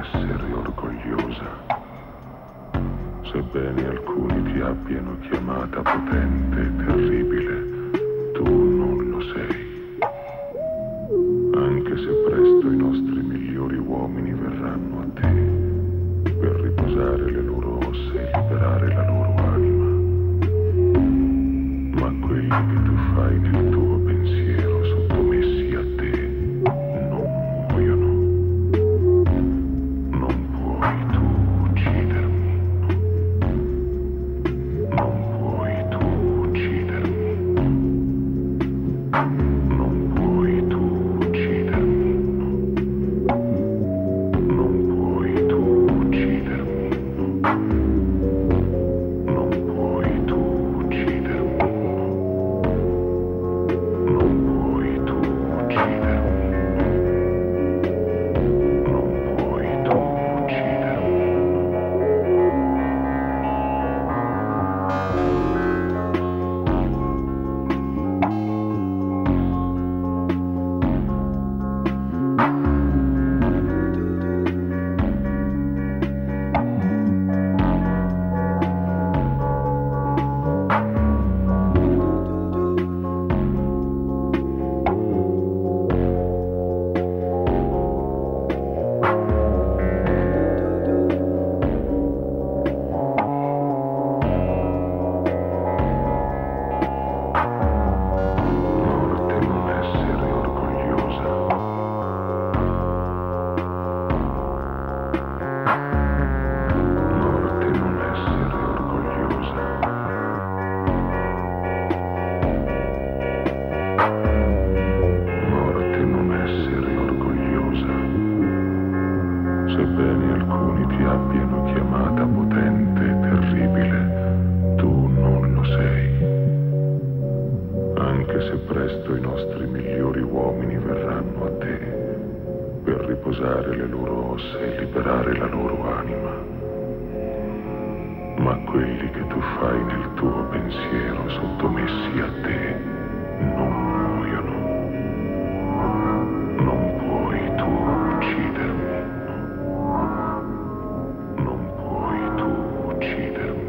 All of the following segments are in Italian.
essere orgogliosa, sebbene alcuni ti abbiano chiamata potente e terribile, tu non lo sei. Anche se presto i nostri migliori uomini verranno a te per riposare le loro ossa e liberare la loro uomini verranno a te per riposare le loro ossa e liberare la loro anima. Ma quelli che tu fai nel tuo pensiero sottomessi a te non muoiono. Non puoi tu uccidermi. Non puoi tu uccidermi.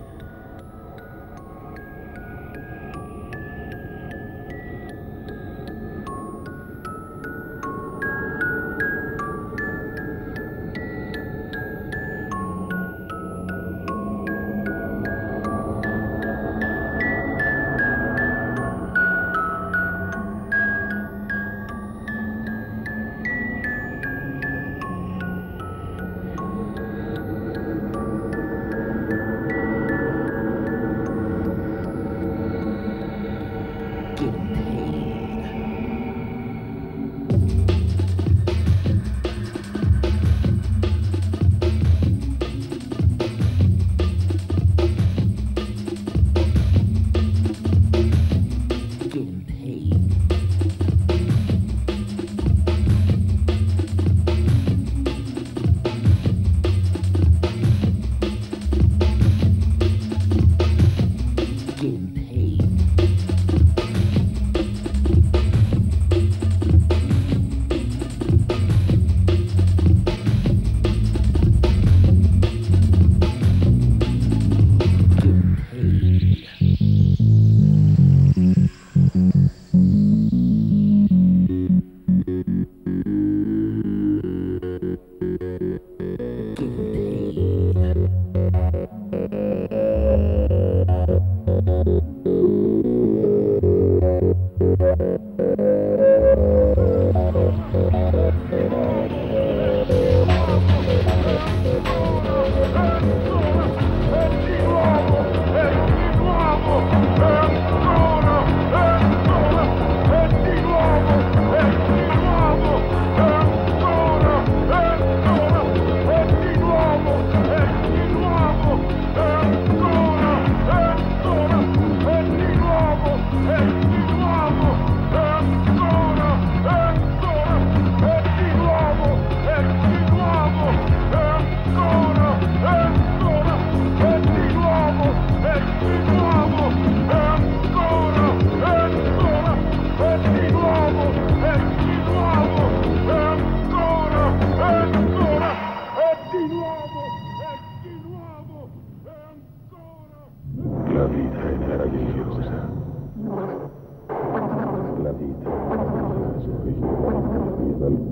them.